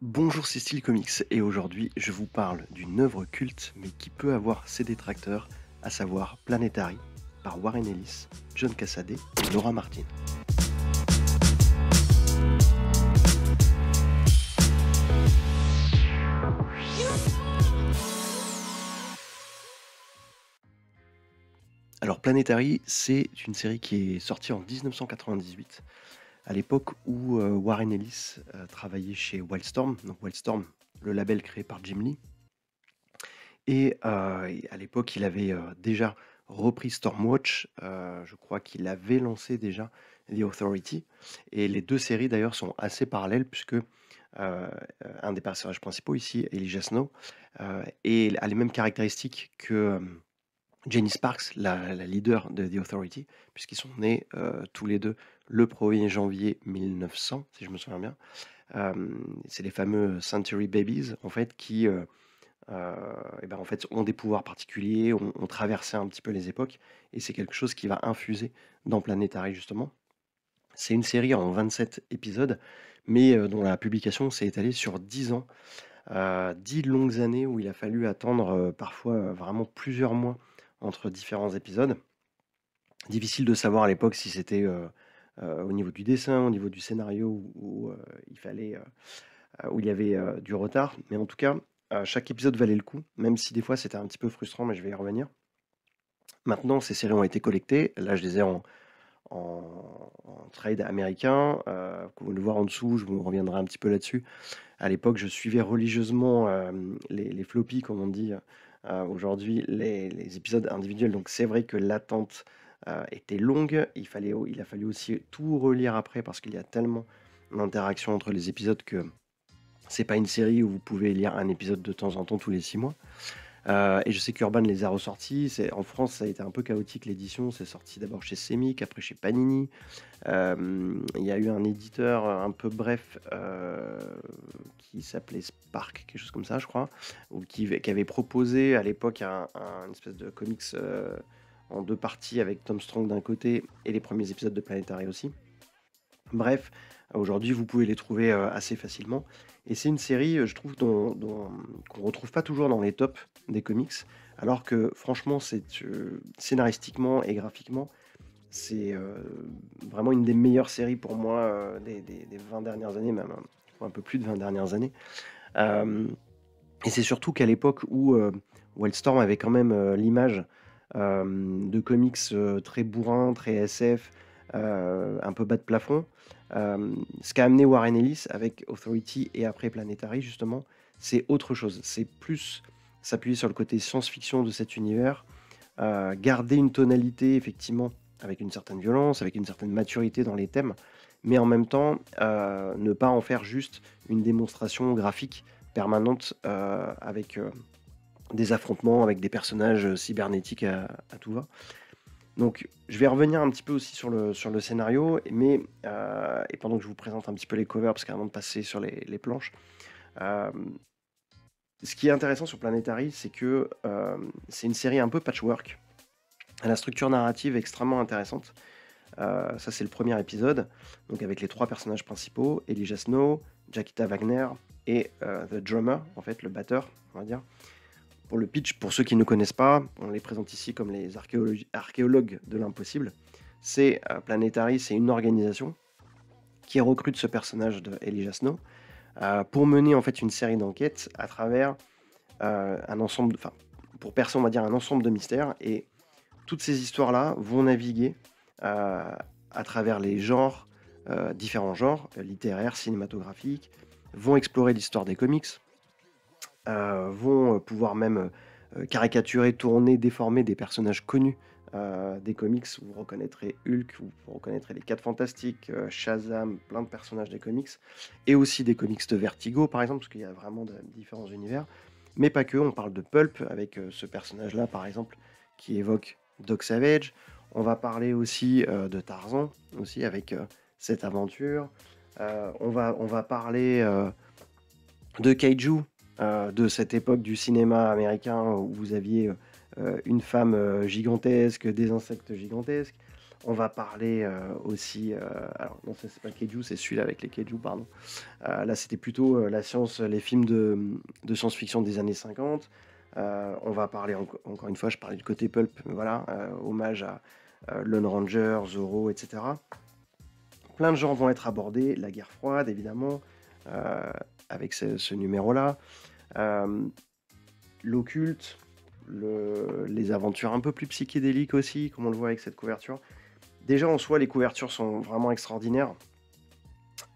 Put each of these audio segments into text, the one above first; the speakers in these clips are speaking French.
Bonjour, c'est Style Comics et aujourd'hui je vous parle d'une œuvre culte mais qui peut avoir ses détracteurs, à savoir Planetary par Warren Ellis, John Cassaday et Laura Martin. Alors Planetary, c'est une série qui est sortie en 1998 à l'époque où euh, Warren Ellis euh, travaillait chez Wildstorm, donc Wildstorm, le label créé par Jim Lee. Et euh, à l'époque, il avait déjà repris Stormwatch. je crois qu'il avait lancé déjà The Authority. Et les deux séries d'ailleurs sont assez parallèles puisque un des personnages principaux ici, Elijah Snow, a les mêmes caractéristiques que Jenny Sparks, la, leader de The Authority, puisqu'ils sont nés tous les deux le 1er janvier 1900, si je me souviens bien. c'est les fameux Century Babies, en fait, qui et ben, en fait, ont des pouvoirs particuliers, ont, traversé un petit peu les époques, et c'est quelque chose qui va infuser dans Planetary, justement. C'est une série en 27 épisodes, mais dont la publication s'est étalée sur 10 ans. 10 longues années où il a fallu attendre parfois vraiment plusieurs mois entre différents épisodes. Difficile de savoir à l'époque si c'était au niveau du dessin, au niveau du scénario où, il fallait où il y avait du retard. Mais en tout cas, chaque épisode valait le coup, même si des fois c'était un petit peu frustrant, mais je vais y revenir. Maintenant, ces séries ont été collectées. Là, je les ai en, trade américain. vous pouvez le voir en dessous, je vous reviendrai un petit peu là-dessus. À l'époque, je suivais religieusement les, les floppies, comme on dit, euh, aujourd'hui les, épisodes individuels. Donc c'est vrai que l'attente euh, était longue. Il, fallait, il a fallu aussi tout relire après parce qu'il y a tellement d'interaction entre les épisodes que c'est pas une série où vous pouvez lire un épisode de temps en temps tous les six mois. Euh, et je sais qu'Urban les a ressortis. En France, ça a été un peu chaotique l'édition. C'est sorti d'abord chez Semic, après chez Panini. Euh, il y a eu un éditeur un peu bref euh, qui s'appelait Spark, quelque chose comme ça, je crois, ou qui, avait proposé à l'époque un, espèce de comics en deux parties avec Tom Strong d'un côté et les premiers épisodes de Planetary aussi. Bref, aujourd'hui, vous pouvez les trouver assez facilement. Et c'est une série, je trouve, qu'on retrouve pas toujours dans les tops des comics, alors que franchement, euh, scénaristiquement et graphiquement, c'est euh, vraiment une des meilleures séries pour moi euh, des, 20 dernières années, même un peu plus de 20 dernières années. et c'est surtout qu'à l'époque où Wildstorm avait quand même l'image de comics très bourrin, très SF, un peu bas de plafond, ce qu'a amené Warren Ellis avec Authority et après Planetary, justement, c'est autre chose. C'est plus s'appuyer sur le côté science-fiction de cet univers, euh, garder une tonalité, effectivement, avec une certaine violence, avec une certaine maturité dans les thèmes, mais en même temps, euh, ne pas en faire juste une démonstration graphique permanente euh, avec des affrontements, avec des personnages cybernétiques à tout va. Donc, je vais revenir un petit peu aussi sur le, sur le scénario, mais euh, et pendant que je vous présente un petit peu les covers, parce qu'avant de passer sur les, planches, euh, ce qui est intéressant sur Planetary, c'est que euh, c'est une série un peu patchwork. Elle a une structure narrative extrêmement intéressante. ça, c'est le premier épisode, donc avec les trois personnages principaux Elijah Snow, Jackita Wagner et The Drummer, en fait, le batteur, on va dire. Pour le pitch, pour ceux qui ne connaissent pas, on les présente ici comme les archéologues de l'impossible. C'est euh, Planetary, c'est une organisation qui recrute ce personnage de Elijah Snow euh, pour mener en fait une série d'enquêtes à travers euh, un ensemble, enfin pour percer on va dire un ensemble de mystères et toutes ces histoires là vont naviguer à travers les genres, différents genres littéraires, cinématographiques, vont explorer l'histoire des comics, euh, vont euh, pouvoir même euh, caricaturer, tourner, déformer des personnages connus des comics. Vous reconnaîtrez Hulk, vous reconnaîtrez les 4 Fantastiques, Shazam, plein de personnages des comics, et aussi des comics de Vertigo par exemple, parce qu'il y a vraiment différents univers. Mais pas que, on parle de Pulp avec ce personnage-là par exemple, qui évoque Doc Savage. On va parler aussi de Tarzan, aussi avec cette aventure. on, va, on va parler de Kaiju euh, de cette époque du cinéma américain où vous aviez euh, une femme euh, gigantesque, des insectes gigantesques. On va parler euh, aussi. euh, alors, non, c'est pas Keiju, c'est celui-là avec les Keiju, pardon. Euh, là, c'était plutôt euh, la science, les films de, science-fiction des années 50. Euh, on va parler, enco- encore une fois, je parlais du côté pulp, voilà, euh, hommage à euh, Lone Ranger, Zorro, etc. Plein de genres vont être abordés. La guerre froide, évidemment, euh, avec ce, numéro-là. Euh, L'occulte, le- les aventures un peu plus psychédéliques aussi, comme on le voit avec cette couverture. Déjà, en soi, les couvertures sont vraiment extraordinaires.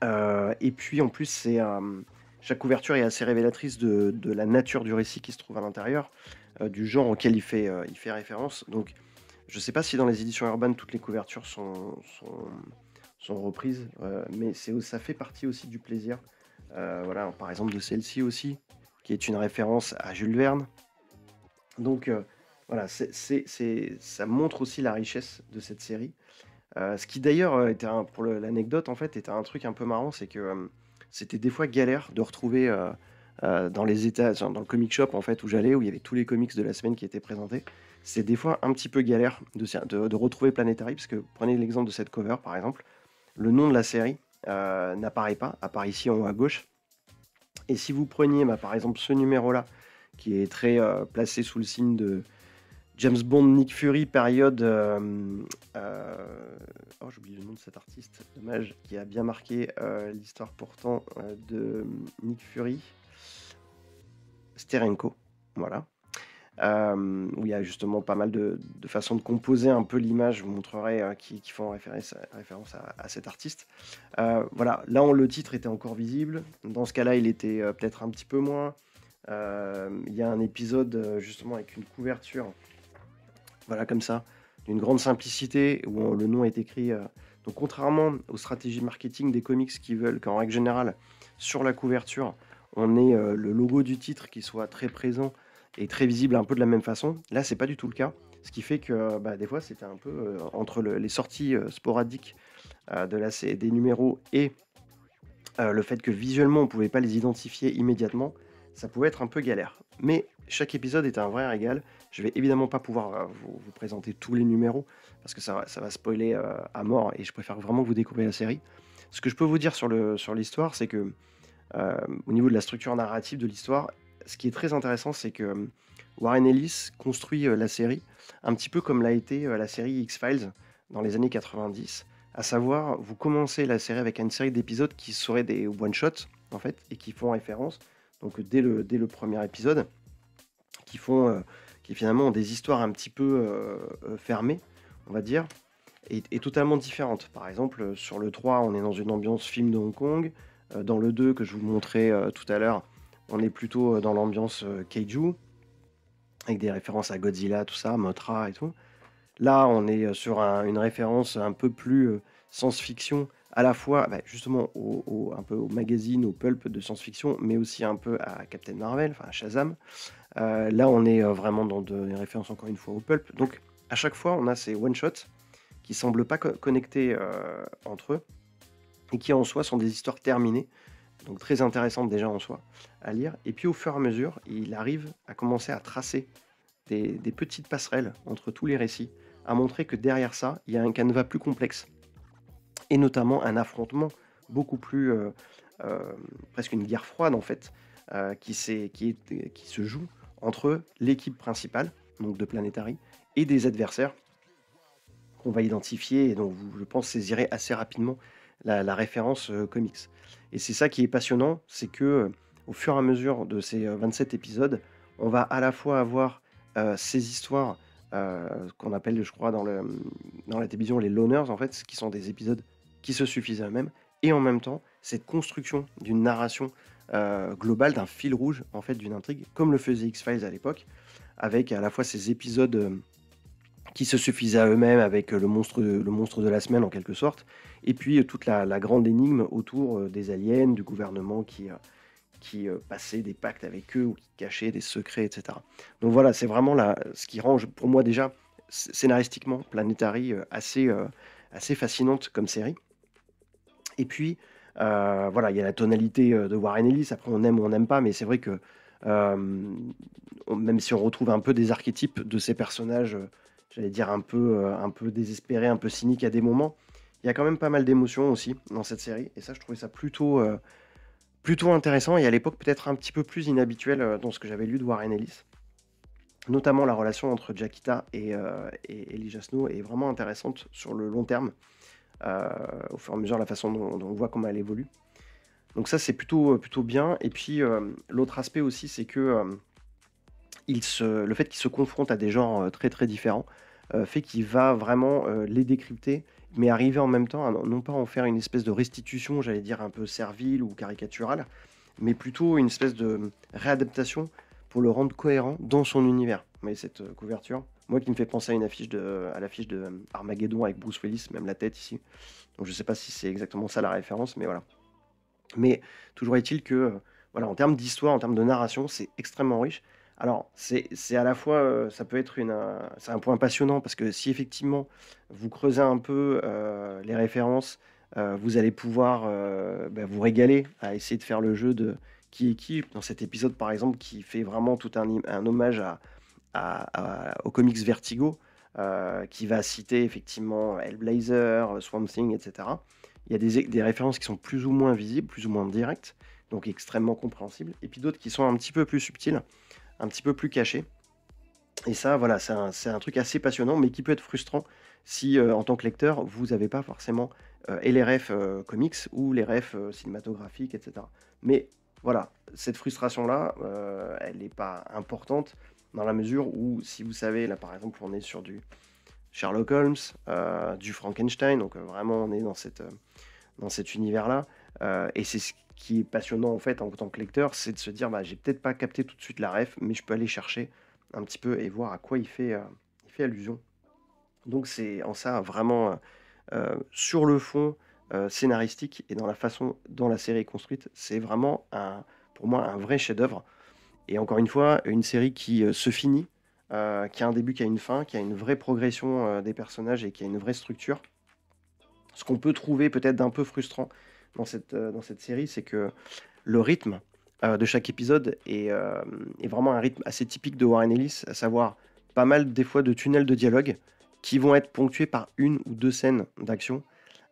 Euh, et puis, en plus, euh, chaque couverture est assez révélatrice de, la nature du récit qui se trouve à l'intérieur, du genre auquel il fait, référence. Donc, je ne sais pas si dans les éditions urbaines, toutes les couvertures sont, reprises, mais ça fait partie aussi du plaisir. Euh, par exemple, de celle-ci aussi, qui est une référence à Jules Verne. Donc, euh, voilà, ça montre aussi la richesse de cette série. Euh, ce qui d'ailleurs était pour l'anecdote en fait était un truc un peu marrant, c'est que c'était des fois galère de retrouver dans les états, dans le comic shop en fait où j'allais, où il y avait tous les comics de la semaine qui étaient présentés. C'est des fois un petit peu galère de retrouver Planetary, parce que prenez l'exemple de cette cover par exemple, le nom de la série euh, n'apparaît pas, apparaît ici en haut à gauche. Et si vous preniez bah, par exemple ce numéro-là, qui est très euh, placé sous le signe de James Bond, Nick Fury, période. euh, oh, j'oublie le nom de cet artiste, dommage, qui a bien marqué l'histoire pourtant de Nick Fury. Sterenko, voilà. Euh, où il y a justement pas mal de, façons de composer un peu l'image, je vous montrerai, euh, qui, font référence à, cet artiste. Euh, voilà, là on- le titre était encore visible, dans ce cas-là il était peut-être un petit peu moins. Il y a un épisode justement avec une couverture, voilà comme ça, d'une grande simplicité, où le nom est écrit. donc contrairement aux stratégies marketing des comics qui veulent qu'en règle générale, sur la couverture, on ait le logo du titre qui soit très présent et très visible un peu de la même façon. Là, c'est pas du tout le cas. Ce qui fait que euh, bah, des fois, c'était un peu euh, entre le- les sorties euh, sporadiques de la, des numéros et le fait que visuellement, on pouvait pas les identifier immédiatement, ça pouvait être un peu galère. Mais chaque épisode est un vrai régal. Je vais évidemment pas pouvoir vous, présenter tous les numéros parce que ça, ça va spoiler à mort et je préfère vraiment vous découvriez la série. Ce que je peux vous dire sur le- sur l'histoire, c'est que au niveau de la structure narrative de l'histoire, ce qui est très intéressant, c'est que euh, Warren Ellis construit euh, la série un petit peu comme l'a été euh, la série X-Files dans les années 90. À savoir, vous commencez la série avec une série d'épisodes qui seraient des one-shots, en fait, et qui font référence, donc dès le, dès le premier épisode, qui font, qui finalement ont des histoires un petit peu fermées, on va dire, et, totalement différentes. Par exemple, sur le 3, on est dans une ambiance film de Hong Kong. Dans le 2, que je vous montrais tout à l'heure, on est plutôt euh, dans l'ambiance euh, Keiju, avec des références à Godzilla, tout ça, Mothra et tout. Là, on est euh, sur un- une référence un peu plus science-fiction, à la fois bah, justement au, un peu au magazine, au pulp de science-fiction, mais aussi un peu à Captain Marvel, enfin à Shazam. Là, on est vraiment dans de- des références encore une fois au pulp. Donc, à chaque fois, on a ces one-shots qui semblent pas co- connectés entre eux et qui en soi sont des histoires terminées, donc très intéressantes déjà en soi à lire. Et puis au fur et à mesure, il arrive à commencer à tracer des, petites passerelles entre tous les récits, à montrer que derrière ça, il y a un canevas plus complexe, et notamment un affrontement beaucoup plus, euh, euh, presque une guerre froide en fait, euh, qui, se joue entre l'équipe principale, donc de Planetary, et des adversaires qu'on va identifier et dont vous, je pense, saisirez assez rapidement la, référence comics. Et c'est ça qui est passionnant, c'est que au fur et à mesure de ces euh, 27 épisodes, on va à la fois avoir euh, ces histoires euh, qu'on appelle, je crois, dans, la télévision les loners, en fait, qui sont des épisodes qui se suffisent à eux-mêmes, et en même temps, cette construction d'une narration euh, globale, d'un fil rouge, en fait, d'une intrigue, comme le faisait X-Files à l'époque, avec à la fois ces épisodes euh, qui se suffisaient à eux-mêmes avec euh, le monstre, le monstre de la semaine en quelque sorte, et puis euh, toute la, grande énigme autour euh, des aliens, du gouvernement qui, euh, qui euh, passait des pactes avec eux ou qui cachait des secrets, etc. Donc voilà, c'est vraiment la, ce qui rend, je- pour moi déjà, sc- scénaristiquement, Planetary euh, assez, euh, assez fascinante comme série. Et puis, voilà, il y a la tonalité de Warren Ellis, après on aime ou on n'aime pas, mais c'est vrai que même si on retrouve un peu des archétypes de ces personnages j'allais dire un peu, un peu désespéré, un peu cynique à des moments. Il y a quand même pas mal d'émotions aussi dans cette série et ça je trouvais ça plutôt, plutôt intéressant et à l'époque peut-être un petit peu plus inhabituel, dans ce que j'avais lu de Warren Ellis. Notamment la relation entre Jaquita et, Elijah Snow est vraiment intéressante sur le long terme, au fur et à mesure la façon dont on voit comment elle évolue. Donc ça, c'est plutôt, plutôt bien et puis, l'autre aspect aussi, c'est que, le fait qu'il se confronte à des genres, très, très différents, fait qu'il va vraiment, les décrypter, mais arriver en même temps à non pas en faire une espèce de restitution, j'allais dire un peu servile ou caricaturale, mais plutôt une espèce de, réadaptation pour le rendre cohérent dans son univers. Vous voyez cette, couverture? Moi qui me fait penser à une affiche de à l'affiche de, Armageddon avec Bruce Willis, même la tête ici. Donc je sais pas si c'est exactement ça la référence, mais voilà. Mais toujours est-il que, voilà, en termes d'histoire, en termes de narration, c'est extrêmement riche. Alors, c'est à la fois, ça peut être une, c'est un point passionnant parce que si effectivement vous creusez un peu, les références, vous allez pouvoir, bah, vous régaler à essayer de faire le jeu de qui est qui. Dans cet épisode, par exemple, qui fait vraiment tout un un hommage à aux comics Vertigo, qui va citer effectivement Hellblazer, Swamp Thing etc. Il y a des, des, références qui sont plus ou moins visibles, plus ou moins directes, donc extrêmement compréhensibles, et puis d'autres qui sont un petit peu plus subtiles, un petit peu plus cachées. Et ça, voilà, c'est un, un, truc assez passionnant, mais qui peut être frustrant si, euh, en tant que lecteur, vous n'avez pas forcément euh, et les refs euh, comics ou les refs cinématographiques, etc. Mais voilà, cette frustration-là, elle n'est pas importante dans la mesure où, si vous savez, là par exemple, on est sur du Sherlock Holmes, du Frankenstein, donc vraiment on est dans cette dans cet univers-là. Et c'est ce qui est passionnant en fait en tant que lecteur, c'est de se dire bah, j'ai peut-être pas capté tout de suite la ref, mais je peux aller chercher un petit peu et voir à quoi il fait, euh, allusion. Donc c'est en ça vraiment euh, sur le fond scénaristique et dans la façon dont la série est construite, c'est vraiment pour moi un vrai chef-d'œuvre. Et encore une fois, une série qui se finit, qui a un début, qui a une fin, qui a une vraie progression des personnages et qui a une vraie structure. Ce qu'on peut trouver peut-être d'un peu frustrant dans cette, euh, dans cette série, c'est que le rythme euh, de chaque épisode euh, est, vraiment un rythme assez typique de Warren Ellis, à savoir pas mal des fois de tunnels de dialogue qui vont être ponctués par une ou deux scènes d'action.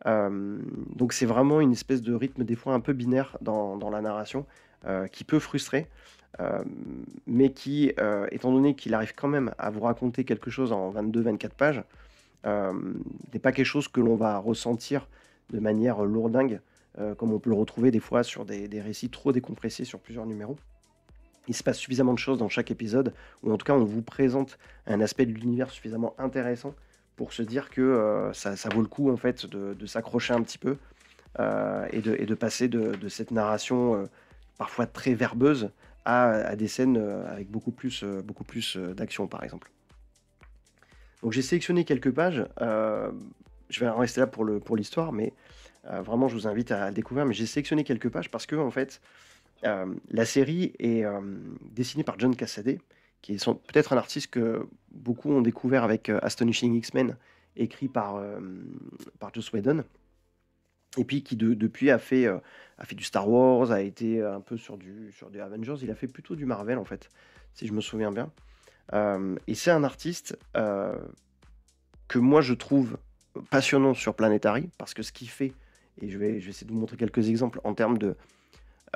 donc c'est vraiment une espèce de rythme des fois un peu binaire dans, dans la narration qui peut frustrer, mais qui, étant donné qu'il arrive quand même à vous raconter quelque chose en 22-24 pages, n'est pas quelque chose que l'on va ressentir de manière lourdingue, euh, comme on peut le retrouver des fois sur des, récits trop décompressés sur plusieurs numéros. Il se passe suffisamment de choses dans chaque épisode, ou en tout cas on vous présente un aspect de l'univers suffisamment intéressant pour se dire que euh, ça, vaut le coup en fait de, s'accrocher un petit peu et, de, passer de, cette narration parfois très verbeuse à, des scènes avec beaucoup plus, beaucoup plus d'action par exemple. Donc j'ai sélectionné quelques pages. Euh, je vais en rester là pour le pour l'histoire, mais euh, vraiment je vous invite à, le découvrir. Mais j'ai sélectionné quelques pages parce que en fait, euh, la série est dessinée par John Cassaday, qui est peut-être un artiste que beaucoup ont découvert avec Astonishing X-Men, écrit par par Joss Whedon. Et puis qui depuis a fait, a fait du Star Wars, a été un peu sur du, sur des Avengers. Il a fait plutôt du Marvel en fait, si je me souviens bien. Euh, et c'est un artiste euh, que moi je trouve passionnant sur Planetary parce que ce qu'il fait, et je vais, essayer de vous montrer quelques exemples en termes de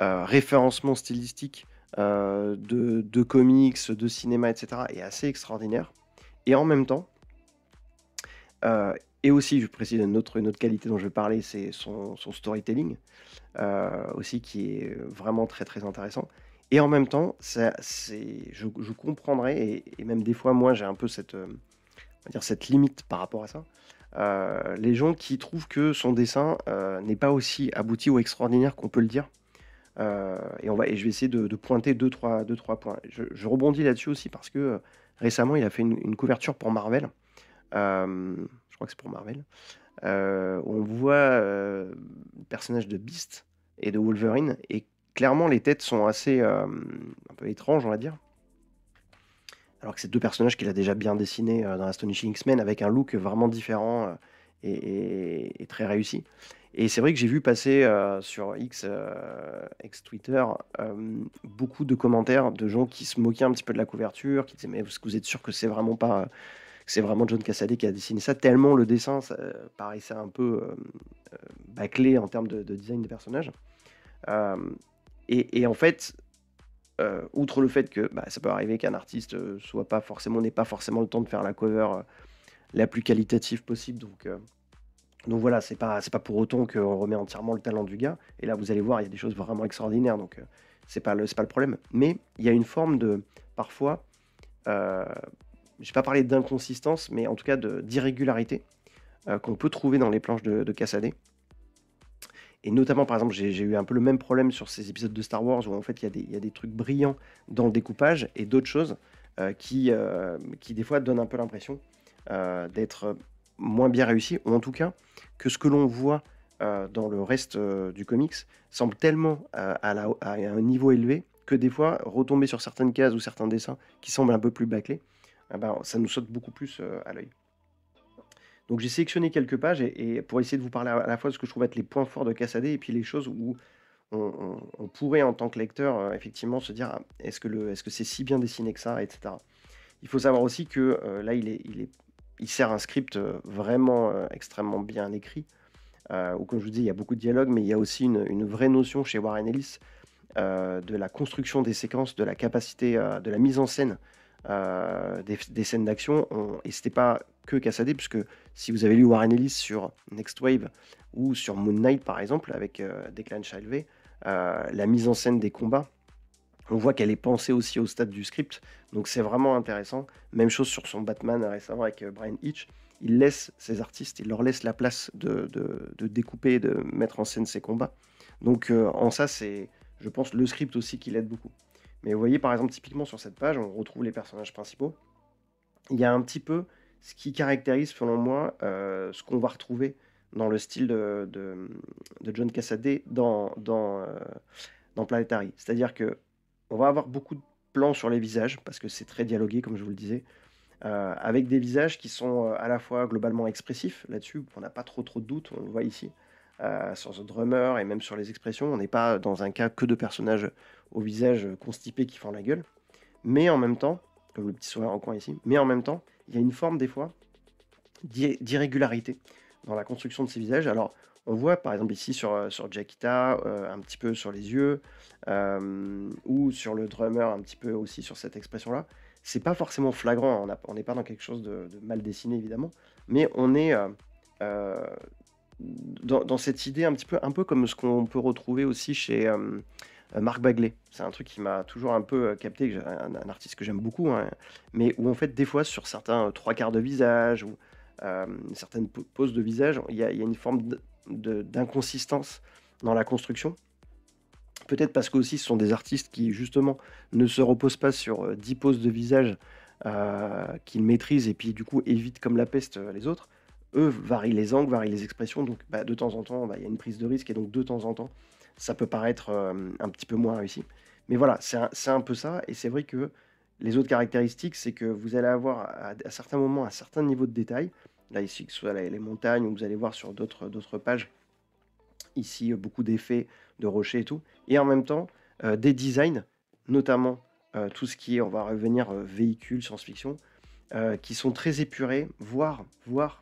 euh, référencement stylistique de, de, comics, de cinéma, etc., est assez extraordinaire. Et en même temps, et aussi, je précise une autre, une autre qualité dont je vais parler, c'est son, storytelling, aussi qui est vraiment très très intéressant. Et en même temps, je je comprendrais et même des fois, moi, j'ai un peu euh, cette limite par rapport à ça. Euh, les gens qui trouvent que son dessin, euh, n'est pas aussi abouti ou extraordinaire qu'on peut le dire. et on va et je vais essayer de pointer 2-3 2-3 points. Je rebondis là-dessus aussi parce que, récemment, il a fait une couverture pour Marvel. je crois que c'est pour Marvel. on voit, le personnage de Beast et de Wolverine et clairement, les têtes sont assez euh, un peu étranges, on va dire. Alors que c'est deux personnages qu'il a déjà bien dessinés euh, dans Astonishing X-Men avec un look vraiment différent euh, et, très réussi. Et c'est vrai que j'ai vu passer sur X, X Twitter beaucoup de commentaires de gens qui se moquaient un petit peu de la couverture, qui disaient mais est-ce que vous êtes sûr que c'est vraiment pas c'est vraiment John Cassaday qui a dessiné ça, tellement le dessin paraissait un peu bâclé en termes de, design des personnages. Et, en fait, outre le fait que bah, ça peut arriver qu'un artiste soit pas forcément n'ait pas forcément le temps de faire la cover la plus qualitative possible, donc voilà, c'est pas c'est pas pour autant qu'on remet entièrement le talent du gars. Et là, vous allez voir, il y a des choses vraiment extraordinaires, donc c'est pas le pas le problème. Mais il y a une forme de parfois, euh, je vais pas parler d'inconsistance, mais en tout cas d'irrégularité qu'on peut trouver dans les planches de, de. Et notamment, par exemple, j'ai eu un peu le même problème sur ces épisodes de Star Wars où en fait il y, a des, trucs brillants dans le découpage et d'autres choses qui, qui des fois donnent un peu l'impression d'être moins bien réussi, ou en tout cas que ce que l'on voit euh, dans le reste euh, du comics semble tellement euh, à, un niveau élevé que des fois, retomber sur certaines cases ou certains dessins qui semblent un peu plus bâclés, eh ben, ça nous saute beaucoup plus à l'œil. Donc j'ai sélectionné quelques pages et, pour essayer de vous parler à la fois de ce que je trouve être les points forts de Cassaday et puis les choses où on, pourrait en tant que lecteur effectivement se dire ah, est-ce que c'est -ce c'est si bien dessiné que ça, etc. Il faut savoir aussi que là il est, il est il sert un script vraiment extrêmement bien écrit, où comme je vous dis, il y a beaucoup de dialogues, mais il y a aussi une, vraie notion chez Warren Ellis de la construction des séquences, de la capacité, de la mise en scène des, scènes d'action. Et c'était pas que Cassadé, puisque si vous avez lu Warren Ellis sur Next Wave ou sur Moon Knight par exemple, avec Declan Shalvey, la mise en scène des combats, on voit qu'elle est pensée aussi au stade du script, donc c'est vraiment intéressant. Même chose sur son Batman récemment avec euh, Brian Hitch. Il laisse ses artistes, il leur laisse la place de, de, découper, de mettre en scène ses combats. Donc euh, en ça, c'est, je pense, le script aussi qui l'aide beaucoup. Mais vous voyez, par exemple, typiquement sur cette page, on retrouve les personnages principaux. Il y a un petit peu ce qui caractérise, selon moi, euh, ce qu'on va retrouver dans le style de, de, John Cassaday dans, dans, dans Planetary. C'est-à-dire que on va avoir beaucoup de plans sur les visages, parce que c'est très dialogué, comme je vous le disais, euh, avec des visages qui sont euh, à la fois globalement expressifs, là-dessus, on n'a pas trop trop de doutes, on le voit ici, euh, sur The Drummer et même sur les expressions, on n'est pas dans un cas que de personnages au visage constipé qui font la gueule, mais en même temps, comme le petit sourire en coin ici, mais en même temps, il y a une forme des fois d'irrégularité dans la construction de ces visages. Alors, on voit par exemple ici sur, euh, sur Jackita, euh, un petit peu sur les yeux, euh, ou sur le drummer, un petit peu aussi sur cette expression-là. C'est pas forcément flagrant, on n'est pas dans quelque chose de, mal dessiné évidemment, mais on est dans, cette idée un petit peu, un peu comme ce qu'on peut retrouver aussi chez Marc Bagley. C'est un truc qui m'a toujours un peu capté, un, artiste que j'aime beaucoup, hein, mais où en fait des fois sur certains trois quarts de visage ou certaines poses de visage, il y, a une forme d'inconsistance dans la construction. Peut-être parce que aussi ce sont des artistes qui justement ne se reposent pas sur 10 euh, poses de visage euh, qu'ils maîtrisent et puis du coup évitent comme la peste euh, les autres. Eux varient les angles, varient les expressions, donc bah, de temps en temps bah, il y a une prise de risque et donc de temps en temps ça peut paraître un petit peu moins réussi. Mais voilà, c'est un, peu ça et c'est vrai que les autres caractéristiques, c'est que vous allez avoir à, à certains moments un certain niveau de détail, Là, ici, que ce soit les montagnes, ou vous allez voir sur d'autres pages, ici, euh, beaucoup d'effets de rochers et tout. Et en même temps, euh, des designs, notamment euh, tout ce qui est, on va revenir, véhicules, science-fiction, qui sont très épurés, voire, voire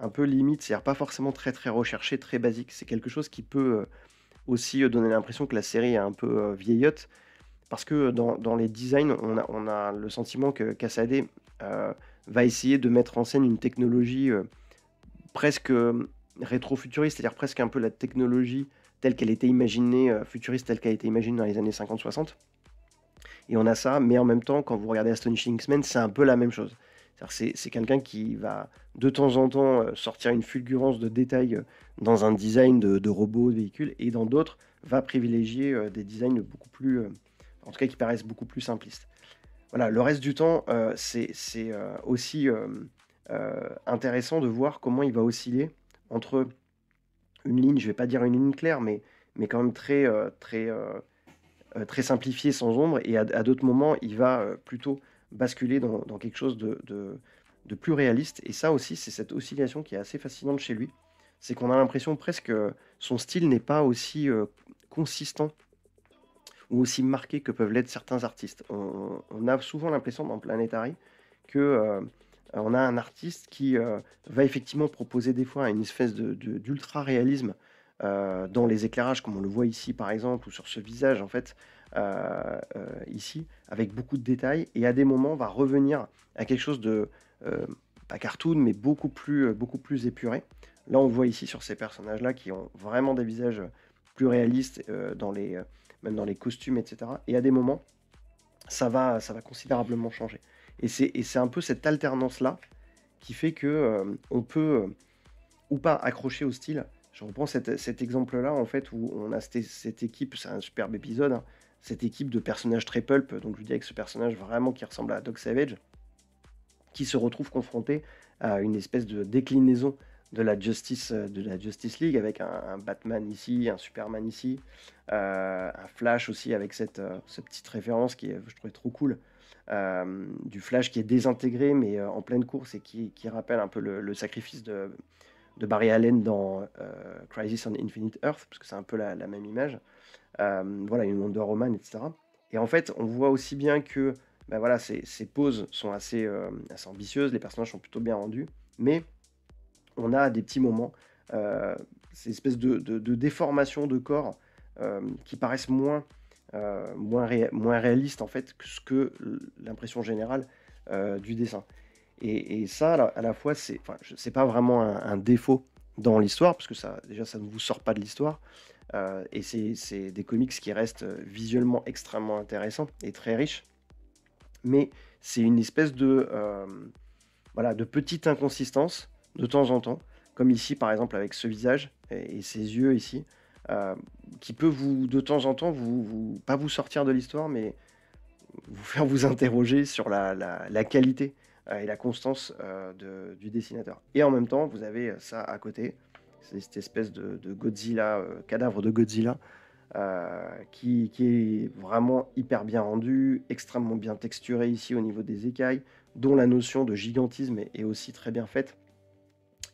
un peu limite, c'est-à-dire pas forcément très très recherché, très basique. C'est quelque chose qui peut aussi donner l'impression que la série est un peu vieillotte, parce que dans, les designs, on a, on a, le sentiment que Cassaday va essayer de mettre en scène une technologie euh, presque euh, rétro-futuriste, c'est-à-dire presque un peu la technologie telle qu'elle était imaginée, euh, futuriste telle qu'elle a été imaginée dans les années 50-60. Et on a ça, mais en même temps, quand vous regardez Astonishing X-Men, c'est un peu la même chose. C'est quelqu'un qui va de temps en temps sortir une fulgurance de détails dans un design de, robots, de véhicules, et dans d'autres va privilégier des designs beaucoup plus, en tout cas qui paraissent beaucoup plus simplistes. Voilà, le reste du temps, euh, c'est euh, aussi euh, intéressant de voir comment il va osciller entre une ligne, je ne vais pas dire une ligne claire, mais, mais quand même très, très, très simplifiée, sans ombre, et à, d'autres moments, il va plutôt basculer dans, quelque chose de, plus réaliste. Et ça aussi, c'est cette oscillation qui est assez fascinante chez lui. C'est qu'on a l'impression presque que son style n'est pas aussi consistant ou aussi marqués que peuvent l'être certains artistes. On, a souvent l'impression dans Planetary que euh, on a un artiste qui va effectivement proposer des fois une espèce de, d'ultra réalisme dans les éclairages, comme on le voit ici par exemple, ou sur ce visage en fait, ici, avec beaucoup de détails, et à des moments va revenir à quelque chose de pas cartoon, mais beaucoup plus, beaucoup plus épuré. Là, on voit ici sur ces personnages-là qui ont vraiment des visages plus réalistes, même dans les costumes, etc. Et à des moments, ça va, ça va considérablement changer. Et c'est un peu cette alternance-là qui fait que euh, on peut euh, ou pas accrocher au style. Je reprends cet, exemple-là, en fait, où on a cette, équipe, c'est un superbe épisode, hein, cette équipe de personnages très pulp, donc je dis avec ce personnage vraiment qui ressemble à Doc Savage, qui se retrouve confronté à une espèce de déclinaison de la Justice, euh, de la Justice League avec un, Batman ici, un Superman ici, un Flash aussi avec cette, cette, petite référence qui est, je trouvais trop cool euh, du Flash qui est désintégré mais euh, en pleine course et qui, rappelle un peu le, sacrifice de, Barry Allen dans euh, Crisis on Infinite Earth, parce que c'est un peu la, même image. Voilà, une Wonder Woman, etc. Et en fait, on voit aussi bien que ben voilà, ces, poses sont assez, assez, ambitieuses, les personnages sont plutôt bien rendus, mais on a des petits moments, ces espèces de, de, déformations de corps qui paraissent moins euh, moins, moins réaliste en fait que ce que l'impression générale euh, du dessin. Et, ça, à la, fois, c'est enfin, pas vraiment un, défaut dans l'histoire, parce que ça, déjà, ça ne vous sort pas de l'histoire. Euh, et c'est des comics qui restent visuellement extrêmement intéressants et très riches. Mais c'est une espèce de, voilà, de petite inconsistance de temps en temps, comme ici par exemple avec ce visage et, et ses yeux ici. Euh, qui peut vous, de temps en temps, vous, pas vous sortir de l'histoire, mais vous faire vous interroger sur la, qualité euh, et la constance euh, du dessinateur. Et en même temps, vous avez ça à côté, c'est cette espèce de, Godzilla, cadavre de Godzilla, qui, est vraiment hyper bien rendu, extrêmement bien texturé ici au niveau des écailles, dont la notion de gigantisme est, aussi très bien faite.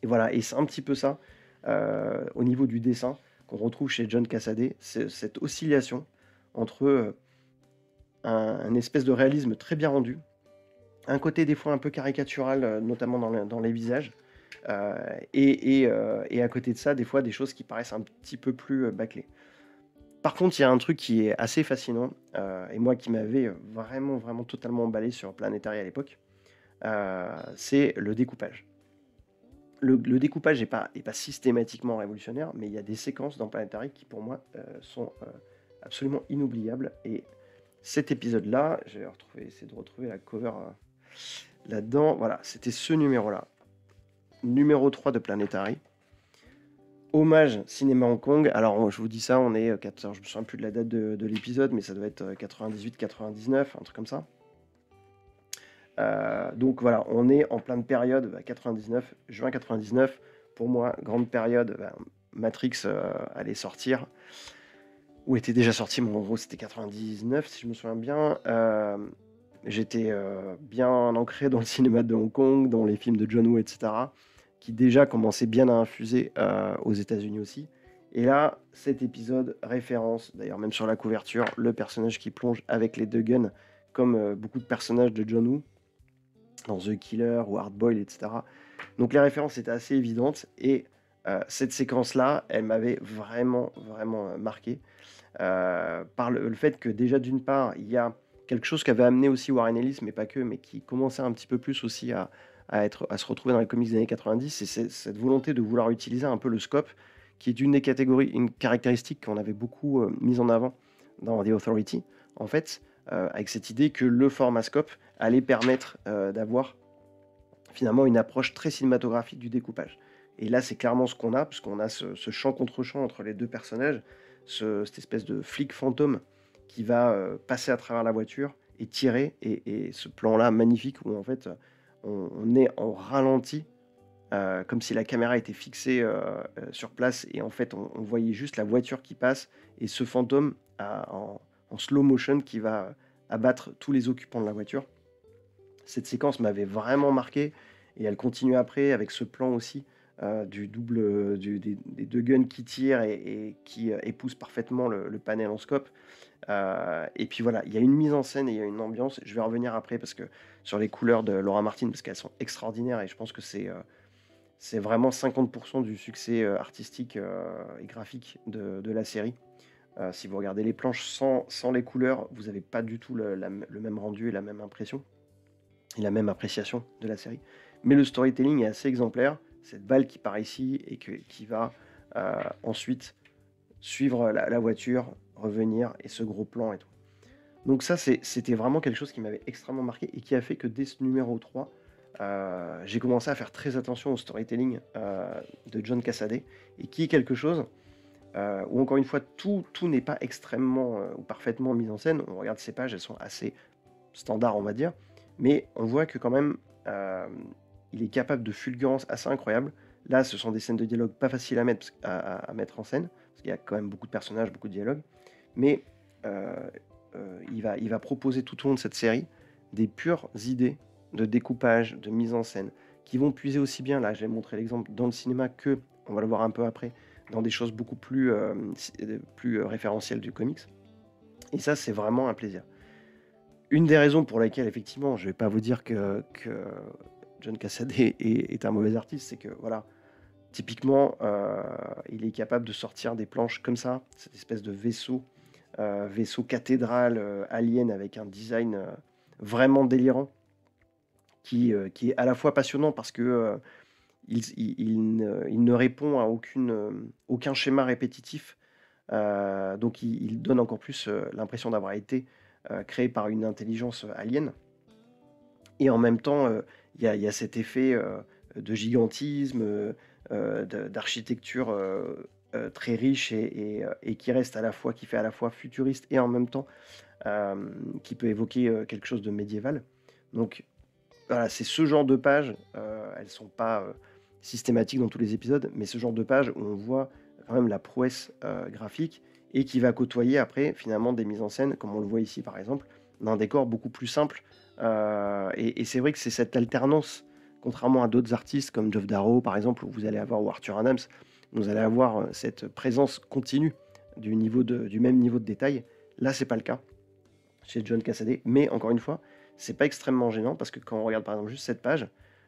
Et voilà, et c'est un petit peu ça au niveau du dessin qu'on retrouve chez John Cassaday, cette oscillation entre euh, un, espèce de réalisme très bien rendu, un côté des fois un peu caricatural, euh, notamment dans, les visages, euh, et, à côté de ça, des fois des choses qui paraissent un petit peu plus bâclées. Par contre, il y a un truc qui est assez fascinant, et moi qui m'avais vraiment, vraiment totalement emballé sur Planetary à l'époque, c'est le découpage le, découpage n'est pas, systématiquement révolutionnaire, mais il y a des séquences dans Planetary qui, pour moi, euh, sont euh, absolument inoubliables. Et cet épisode-là, j'ai essayé de retrouver la cover euh, là-dedans. Voilà, c'était ce numéro-là. Numéro 3 de Planetary. Hommage Cinéma Hong Kong. Alors, je vous dis ça, on est 14, je me souviens plus de la date de, de l'épisode, mais ça doit être 98-99, un truc comme ça. Euh, donc voilà, on est en pleine période 99, bah, juin 99. Pour moi, grande période, bah, Matrix euh, allait sortir, ou était déjà sorti, mais en gros c'était 99 si je me souviens bien. Euh, j'étais bien ancré dans le cinéma de Hong Kong, dans les films de John Woo, etc., qui déjà commençaient bien à infuser aux États-Unis aussi. Et là, cet épisode référence, d'ailleurs même sur la couverture, le personnage qui plonge avec les deux guns, comme beaucoup de personnages de John Woo, dans The Killer ou Hard etc. Donc les références étaient assez évidentes et euh, cette séquence-là, elle m'avait vraiment, vraiment euh, marqué euh, par le, fait que déjà d'une part, il y a quelque chose qui avait amené aussi Warren Ellis, mais pas que, mais qui commençait un petit peu plus aussi à, à se retrouver dans les comics des années 90, c'est cette volonté de vouloir utiliser un peu le scope, qui est une des catégories, une caractéristique qu'on avait beaucoup mise en avant dans The Authority, en fait, avec cette idée que le format scope allait permettre euh, d'avoir finalement une approche très cinématographique du découpage. Et là, c'est clairement ce qu'on a, puisqu'on a ce, champ contre champ entre les deux personnages, cette espèce de flic fantôme qui va euh, passer à travers la voiture et tirer. Et, ce plan-là magnifique où en fait on, est en ralenti, euh, comme si la caméra était fixée sur place et en fait on, voyait juste la voiture qui passe et ce fantôme en, slow motion qui va abattre tous les occupants de la voiture. Cette séquence m'avait vraiment marqué et elle continue après avec ce plan aussi du double, des, deux guns qui tirent et, qui épousent parfaitement le, panel en scope. Et puis voilà, il y a une mise en scène et il y a une ambiance. Je vais revenir après parce que sur les couleurs de Laura Martin, parce qu'elles sont extraordinaires et je pense que c'est c'est vraiment 50% du succès artistique et graphique de, la série. si vous regardez les planches sans, sans les couleurs, vous n'avez pas du tout le, même rendu et la même impression et la même appréciation de la série. Mais le storytelling est assez exemplaire. Cette balle qui part ici et que, qui va euh, ensuite suivre la, voiture, revenir et ce gros plan et tout. Donc ça, c'était vraiment quelque chose qui m'avait extrêmement marqué et qui a fait que dès ce numéro 3, euh, j'ai commencé à faire très attention au storytelling euh, de John Cassaday et qui est quelque chose où encore une fois tout, tout n'est pas extrêmement ou parfaitement mis en scène. On regarde ces pages, elles sont assez standards on va dire, mais on voit que quand même il est capable de fulgurance assez incroyable. Là, ce sont des scènes de dialogue pas faciles à mettre, à, mettre en scène, parce qu'il y a quand même beaucoup de personnages, beaucoup de dialogues. Mais euh, euh, il, va, proposer tout au long de cette série des pures idées de découpage, de mise en scène, qui vont puiser aussi bien, là j'ai montré l'exemple, dans le cinéma que, on va le voir un peu après, dans des choses beaucoup plus, euh, référentielles du comics. Et ça, c'est vraiment un plaisir. Une des raisons pour lesquelles, effectivement, je ne vais pas vous dire que, John Cassaday est, un mauvais artiste, c'est que voilà, typiquement, il est capable de sortir des planches comme ça, cette espèce de vaisseau, vaisseau cathédrale euh, alien avec un design vraiment délirant, qui, qui, est à la fois passionnant parce que il, ne, répond à aucune, aucun schéma répétitif, donc il, donne encore plus l'impression d'avoir été créé par une intelligence alien. Et en même temps, il y, a cet effet euh, de gigantisme, euh, d'architecture euh, très riche et, qui reste à la fois, qui fait à la fois futuriste et en même temps qui peut évoquer quelque chose de médiéval. Donc voilà, c'est ce genre de pages, elles sont pas systématiques dans tous les épisodes, mais ce genre de pages où on voit quand même la prouesse graphique et qui va côtoyer après finalement des mises en scène, comme on le voit ici par exemple, d'un décor beaucoup plus simple euh, et, c'est vrai que c'est cette alternance, contrairement à d'autres artistes comme Geoff Darrow par exemple, où vous allez avoir, Arthur Adams, vous allez avoir euh, cette présence continue du, niveau même niveau de détail. Là, c'est pas le cas chez John Cassaday. Mais encore une fois, c'est pas extrêmement gênant parce que quand on regarde par exemple juste cette page,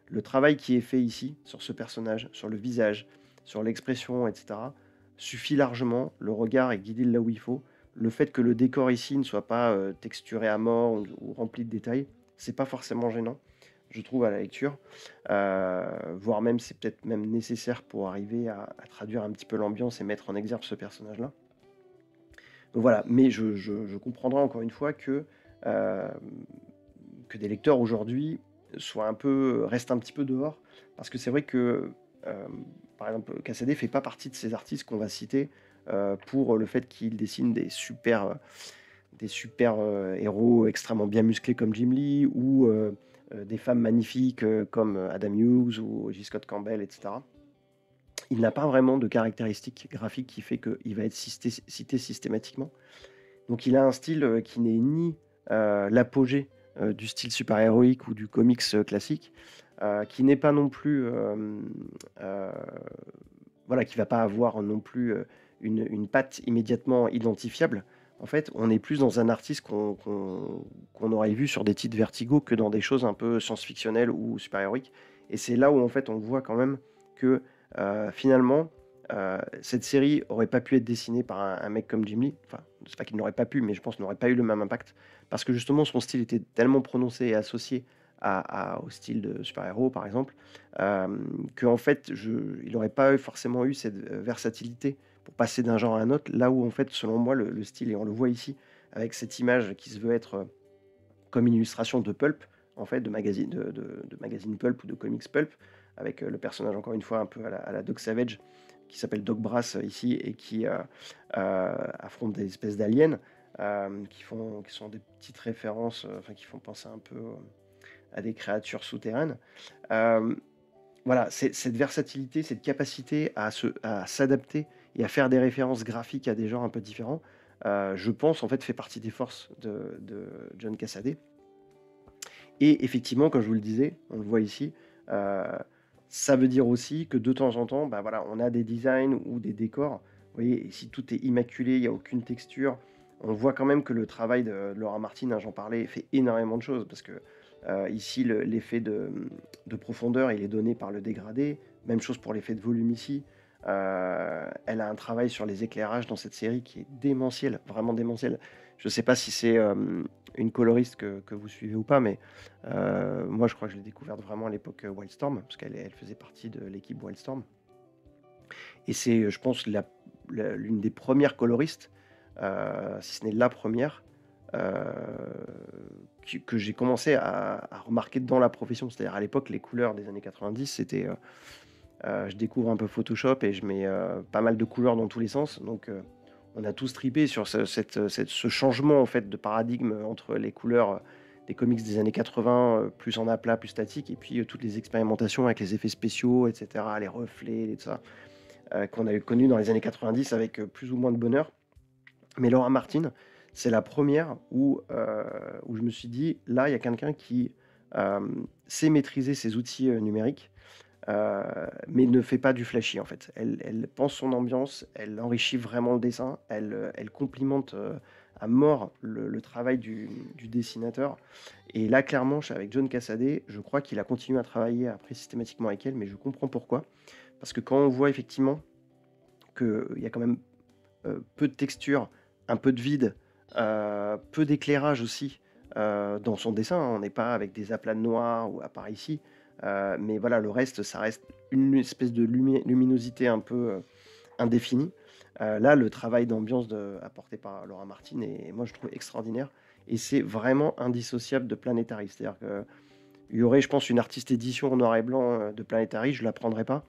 le travail qui est fait ici sur ce personnage, sur le visage, sur l'expression, etc., suffit largement. Le regard est guidé là où il faut. Le fait que le décor ici ne soit pas euh, texturé à mort ou rempli de détails, c'est pas forcément gênant, je trouve, à la lecture. Euh, voire même, c'est peut-être même nécessaire pour arriver à, traduire un petit peu l'ambiance et mettre en exergue ce personnage-là. Donc voilà, mais je, comprendrai encore une fois que, euh, que des lecteurs aujourd'hui soient un peu, restent un petit peu dehors, parce que c'est vrai que, euh, par exemple, Cassaday fait pas partie de ces artistes qu'on va citer pour le fait qu'il dessine des super des super héros extrêmement bien musclés comme Jim Lee ou des femmes magnifiques comme Adam Hughes ou J. Scott Campbell, etc. Il n'a pas vraiment de caractéristiques graphiques qui fait qu'il va être cité, cité, systématiquement. Donc il a un style qui n'est ni l'apogée du style super-héroïque ou du comics classique, qui n'est pas non plus... voilà, qui va pas avoir non plus une, une patte immédiatement identifiable, en fait, on est plus dans un artiste qu'on aurait vu sur des titres Vertigo que dans des choses un peu science-fictionnelles ou super-héroïques. Et c'est là où en fait on voit quand même que euh, finalement euh, cette série aurait pas pu être dessinée par un, mec comme Jim Lee. Enfin, c'est pas qu'il n'aurait pas pu, mais je pense qu'il n'aurait pas eu le même impact parce que justement son style était tellement prononcé et associé au style de super-héros par exemple, euh, qu'en fait je, il n'aurait pas forcément eu cette versatilité pour passer d'un genre à un autre, là où en fait, selon moi, le, style, et on le voit ici, avec cette image qui se veut être euh, comme une illustration de pulp, en fait, de magazine, de, magazine pulp ou de comics pulp, avec euh, le personnage, encore une fois, un peu à la, à Doc Savage, qui s'appelle Doc Brass euh, ici, et qui affronte des espèces d'aliens, qui, qui sont des petites références, enfin, qui font penser un peu à des créatures souterraines. Voilà, cette versatilité, cette capacité à s'adapter et à faire des références graphiques à des genres un peu différents, euh, je pense en fait fait partie des forces de, John Cassaday. Et effectivement, comme je vous le disais, on le voit ici, euh, Ça veut dire aussi que de temps en temps, bah, voilà, on a des designs ou des décors, vous voyez? Et si tout est immaculé, il y a aucune texture, on voit quand même que le travail de Laura Martin, hein, j'en parlais, fait énormément de choses parce que, heu, ici le l'effet de profondeur, il est donné par le dégradé. Même chose pour l'effet de volume ici. Heu, elle a un travail sur les éclairages dans cette série qui est démentiel, vraiment démentiel. Je sais pas si c'est, hem, une coloriste que vous suivez ou pas, mais, heu, moi je crois que je l'ai découverte vraiment à l'époque, Wildstorm, parce qu'elle elle faisait partie de l'équipe Wildstorm et c'est, je pense l'une des premières coloristes, si ce n'est la première, que j'ai commencé à remarquer dans la profession. C'est-à-dire à l'époque, les couleurs des années 90, c'était, heu, je découvre un peu Photoshop et je mets, heu, pas mal de couleurs dans tous les sens. Donc, heu, on a tous tripé sur ce changement en fait de paradigme, entre les couleurs, des comics des années 80, heu, plus en aplat, plus statique et puis, toutes les expérimentations avec les effets spéciaux et cetera, les reflets et tout ça, qu'on a connu dans les années 90 avec, plus ou moins de bonheur. Mais Laura Martin, c'est la première où, où je me suis dit: «Là, il y a quelqu'un qui, sait maîtriser ses outils, numériques, heu, mais ne fait pas du flashy, en fait». Elle pense son ambiance, elle enrichit vraiment le dessin, elle, elle complimente, heu, à mort le travail du dessinateur et là, clairement, avec John Cassaday, je crois qu'il a continué à travailler après systématiquement avec elle, mais je comprends pourquoi. Parce que quand on voit effectivement qu'il y a quand même, peu de texture, un peu de vide, peu d'éclairage aussi, dans son dessin, hein. On n'est pas avec des aplats de noir ou à part ici, heu, mais voilà, le reste, ça reste une espèce de lumi luminosité un peu, heu, indéfinie. Heu, là, le travail d'ambiance apporté par Laura Martin est, moi, je trouve extraordinaire et c'est vraiment indissociable de Planetary. C'est-à-dire qu'il y aurait, je pense, une artiste édition en noir et blanc, de Planetary, je la prendrais pas,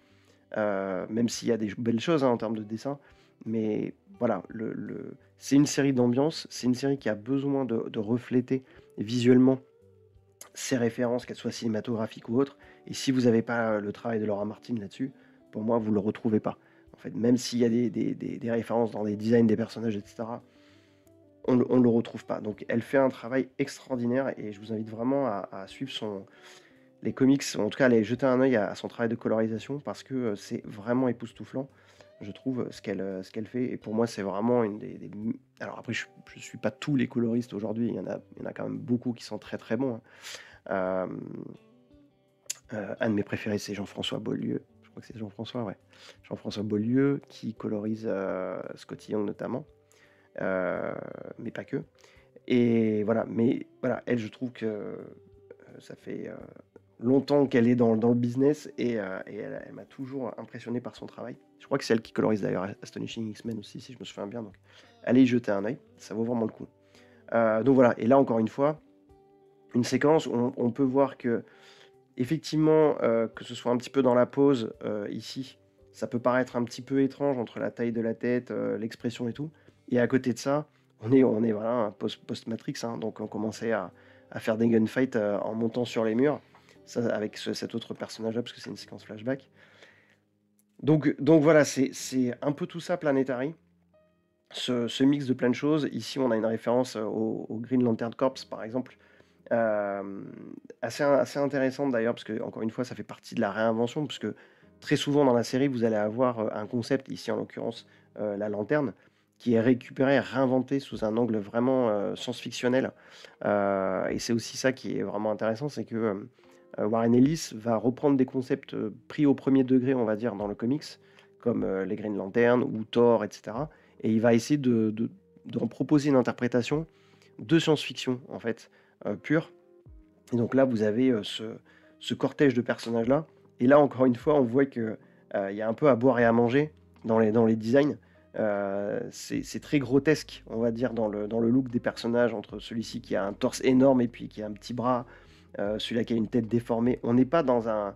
même s'il y a des belles choses, hein, en termes de dessin. Mais voilà, c'est une série d'ambiance, c'est une série qui a besoin de refléter visuellement ses références, qu'elles soient cinématographiques ou autres et si vous avez pas le travail de Laura Martin là-dessus, pour moi, vous le retrouvez pas. En fait, même s'il y a des des références dans les designs des personnages et cetera, on on le retrouve pas. Donc elle fait un travail extraordinaire et je vous invite vraiment à suivre son les comics, en tout cas, aller jeter un œil à à son travail de colorisation parce que, heu, c'est vraiment époustouflant, je trouve, ce qu'elle, heu, ce qu'elle fait et pour moi, c'est vraiment une des alors après, je je suis pas tous les coloristes aujourd'hui, il y en a quand même beaucoup qui sont très, très bons, hein. Hem, heu, un de mes préférés, c'est Jean-François Beaulieu. Je crois que c'est Jean-François, ouais. Jean-François Beaulieu qui colorise, heu, Scotty Young notamment, mais pas que et voilà, mais voilà, elle, je trouve que, ça fait, longtemps qu'elle est dans le business et elle m'a toujours impressionné par son travail. Je crois que c'est elle qui colorise d'ailleurs Astonishing X-Men aussi, si je me souviens bien, donc allez y jeter un œil, ça vaut vraiment le coup. Heu, donc voilà et là, encore une fois, une séquence où on peut voir qu'effectivement, heu, que ce soit un petit peu dans la pose, heu, ici, ça peut paraître un petit peu étrange entre la taille de la tête, heu, l'expression et tout et à côté de ça, on est on est voilà, post post-Matrix, hein, donc on commençait à faire des gunfights, en montant sur les murs. Avec ce cet autre personnage-là, parce que c'est une séquence flashback. Donc voilà, c'est un peu tout ça Planetary. Ce mix de plein de choses. Ici, on a une référence, au Green Lantern Corps, par exemple, hem, assez in assez intéressante d'ailleurs, parce qu'encore une fois, ça fait partie de la réinvention, puisque très souvent dans la série, vous allez avoir, heu, un concept, ici en l'occurrence, heu, la lanterne, qui est récupéré réinventé sous un angle vraiment, science-fictionnel, et c'est aussi ça qui est vraiment intéressant, c'est que, Warren Ellis va reprendre des concepts, heu, pris au 1er degré, on va dire, dans le comics, comme, heu, les Green Lantern ou Thor et cetera. Et il va essayer de de d'en proposer une interprétation de science-fiction, en fait, pure. Et donc là, vous avez, ce ce cortège de personnages-là. Et là, encore une fois, on voit que, heu, il y a un peu à boire et à manger dans les dans les designs. C'est très grotesque, on va dire, dans le dans le look des personnages, entre celui-ci qui a un torse énorme et puis qui a un petit bras, heu, celui-là qui a une tête déformée. On n'est pas dans un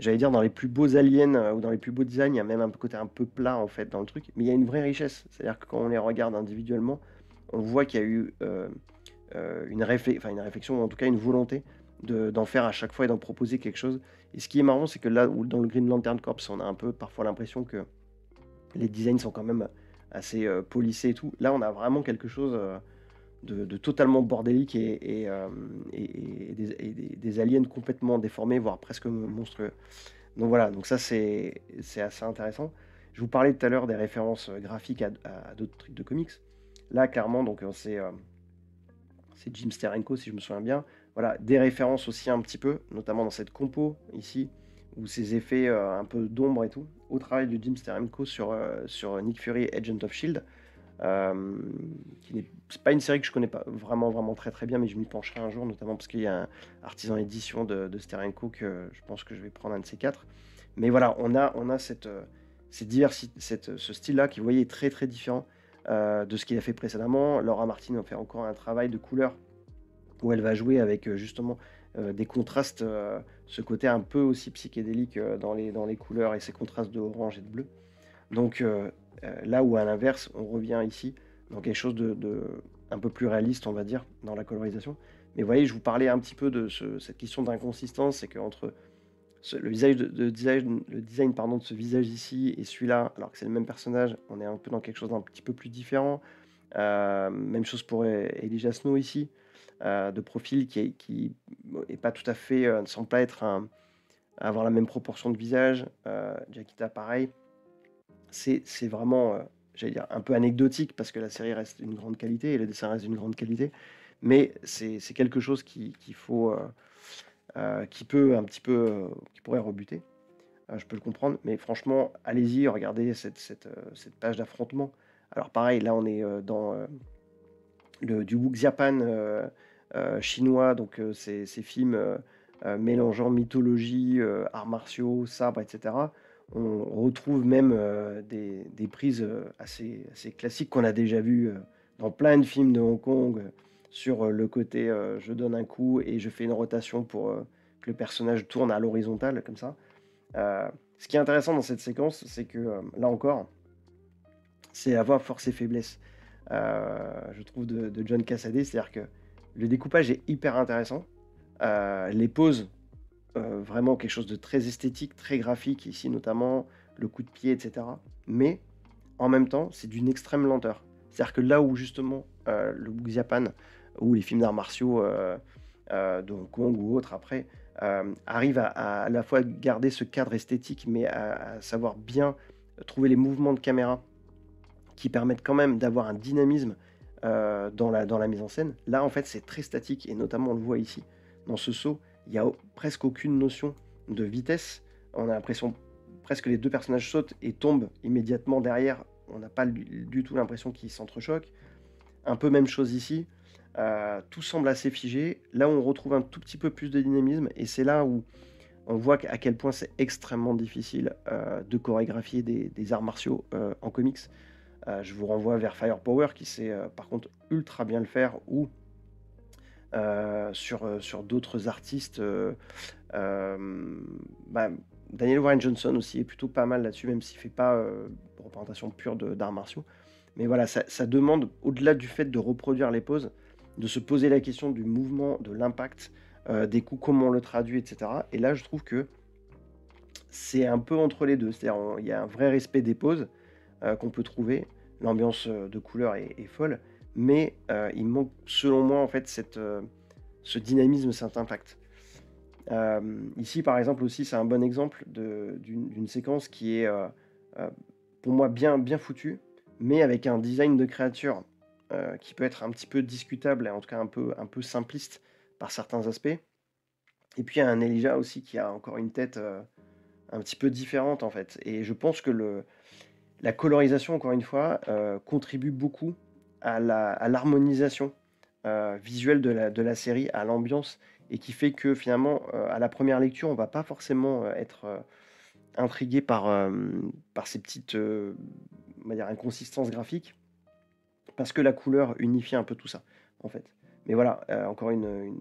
j'allais dire dans les plus beaux aliens, heu, ou dans les plus beaux designs, il y a même un côté un peu plat, en fait, dans le truc, mais il y a une vraie richesse. C'est-à-dire que quand on les regarde individuellement, on voit qu'il y a eu, heu, une réflexion ou en tout cas une volonté de d'en faire à chaque fois et d'en proposer quelque chose et ce qui est marrant, c'est que là où dans le Green Lantern Corps, on a un peu parfois l'impression que les designs sont quand même assez, heu, polissés et tout. Là, on a vraiment quelque chose, de totalement bordélique et et des aliens complètement déformés, voire presque monstrueux. Donc voilà, donc ça c'est assez intéressant. Je vous parlais tout à l'heure des références euh, graphiques à, d'autres trucs de comics. Là, clairement, donc euh, c'est euh, c'est Jim Steranko, si je me souviens bien. Voilà, des références aussi un petit peu, notamment dans cette compo ici, où ces effets un peu d'ombre et tout, au travail de Jim Steranko sur, sur Nick Fury, Agent of Shield. Euh, c'est pas une série que je connais pas vraiment vraiment très très bien, mais je m'y pencherai un jour, notamment parce qu'il y a un artisan édition de, de Steranko que je pense que je vais prendre un de ces quatre. Mais voilà, on a, on a cette, cette diversité, ce style-là qui, vous voyez, est très très différent euh, de ce qu'il a fait précédemment. Laura Martin va faire encore un travail de couleur où elle va jouer avec euh, justement euh, des contrastes, ce côté un peu aussi psychédélique dans, les, dans les couleurs et ces contrastes de orange et de bleu. Donc là où à l'inverse, on revient ici dans quelque chose de, un peu plus réaliste, on va dire, dans la colorisation. Mais vous voyez, je vous parlais un petit peu de cette question d'inconsistance, c'est qu'entre le, visage de, design, le design pardon, de ce visage ici et celui-là, alors que c'est le même personnage, on est un peu dans quelque chose d'un petit peu plus différent. Euh, même chose pour Elijah Snow ici, euh, de profil qui est, pas tout à fait, euh, ne semble pas être avoir la même proportion de visage. Jaquita pareil. C'est vraiment, j'allais dire, un peu anecdotique parce que la série reste d'une grande qualité et le dessin reste d'une grande qualité. Mais c'est quelque chose qu'il faut euh, qui peut un petit peu, euh, qui pourrait rebuter. Euh, je peux le comprendre, mais franchement, allez-y, regardez cette, page d'affrontement. Alors pareil, là on est dans du Wuxiapan chinois, donc ces, ces, films mélangeant mythologie, arts martiaux, sabres, etc. On retrouve même des, des, prises assez, assez classiques qu'on a déjà vues dans plein de films de Hong Kong, sur le côté je donne un coup et je fais une rotation pour que le personnage tourne à l'horizontale, comme ça. ce qui est intéressant dans cette séquence, c'est que là encore, c'est avoir force et faiblesse, je trouve, de, John Cassaday. C'est-à-dire que le découpage est hyper intéressant. les poses, vraiment quelque chose de très esthétique, très graphique, ici notamment, le coup de pied, etc. Mais en même temps, c'est d'une extrême lenteur. C'est-à-dire que là où justement le Japan ou les films d'arts martiaux euh, euh, de Hong Kong ou autres après, euh, arrivent à, à, la fois garder ce cadre esthétique, mais à, savoir bien trouver les mouvements de caméra qui permettent quand même d'avoir un dynamisme dans, la, dans la mise en scène. Là, en fait, c'est très statique, et notamment on le voit ici. Dans ce saut, il n'y a presque aucune notion de vitesse. On a l'impression presque les deux personnages sautent et tombent immédiatement derrière. On n'a pas du tout l'impression qu'ils s'entrechoquent. Un peu même chose ici. Euh, tout semble assez figé. Là, on retrouve un tout petit peu plus de dynamisme, et c'est là où on voit à quel point c'est extrêmement difficile euh, de chorégraphier des, arts martiaux euh, en comics. je vous renvoie vers Firepower, qui sait par contre ultra bien le faire, ou sur, sur d'autres artistes. Bah, Daniel Warren Johnson aussi est plutôt pas mal là-dessus, même s'il ne fait pas représentation pure d'arts martiaux. Mais voilà, ça, demande, au-delà du fait de reproduire les poses, de se poser la question du mouvement, de l'impact, euh, des coups, comment on le traduit, etc. Et là, je trouve que c'est un peu entre les deux. C'est-à-dire, il y a un vrai respect des poses euh, qu'on peut trouver. L'ambiance euh, de couleur est, folle, mais il manque, selon moi, en fait, cette, ce dynamisme, cet impact. ici, par exemple, aussi, c'est un bon exemple d'une séquence qui est, pour moi, bien, bien foutue, mais avec un design de créature euh, qui peut être un petit peu discutable et en tout cas un peu, un peu simpliste par certains aspects. Et puis un Elijah aussi qui a encore une tête euh, un petit peu différente en fait. Et je pense que le, la colorisation, encore une fois, euh, contribue beaucoup à l'harmonisation visuelle de la, série, à l'ambiance, et qui fait que finalement, à la première lecture, on va pas forcément être intrigué par, ces petites on va inconsistances graphiques parce que la couleur unifie un peu tout ça, en fait. Mais voilà, euh, encore une,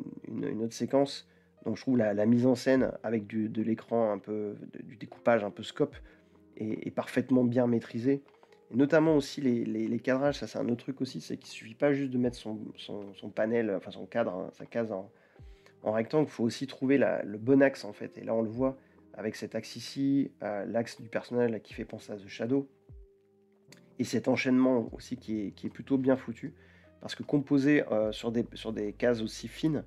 autre séquence. Donc je trouve la, mise en scène avec de l'écran un peu, du découpage un peu scope est, parfaitement bien maîtrisé. Notamment aussi les, cadrages, ça c'est un autre truc aussi, c'est qu'il suffit pas juste de mettre son, panel, enfin son cadre, hein, sa case en, rectangle, il faut aussi trouver le bon axe en fait. Et là on le voit avec cet axe ici, euh, l'axe du personnage qui fait penser à The Shadow, et cet enchaînement aussi qui est, plutôt bien foutu, parce que composer euh, sur, des, sur des cases aussi fines,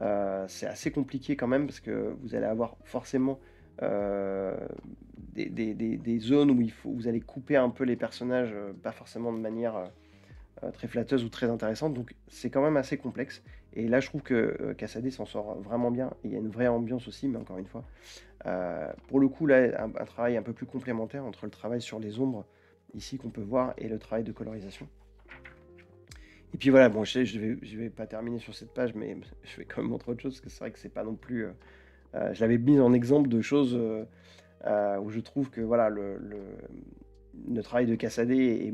euh, c'est assez compliqué quand même, parce que vous allez avoir forcément des, zones où il faut, vous allez couper un peu les personnages, pas forcément de manière très flatteuse ou très intéressante. Donc c'est quand même assez complexe. Et là, je trouve que Cassadé s'en sort vraiment bien. Il y a une vraie ambiance aussi, mais encore une fois, pour le coup, là, un, travail un peu plus complémentaire entre le travail sur les ombres, ici qu'on peut voir, et le travail de colorisation. Et puis voilà, bon, je sais, je vais, je vais pas terminer sur cette page, mais je vais quand même montrer autre chose, parce que c'est vrai que c'est pas non plus. je l'avais mis en exemple de choses où je trouve que voilà, le, le, travail de Cassadé est,